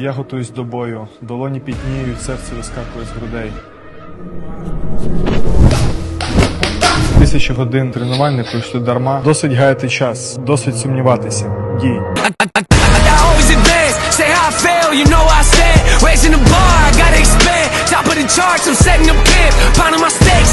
Я готуюсь до бою, долоні пітніють, серце вискакує з грудей. Тисячі годин тренувань не пройшли дарма. Досить гаяти час, досить сумніватися. Дій. Raising the bar, I gotta expand. Top of the charts, I'm setting up camp. Pounding my stakes,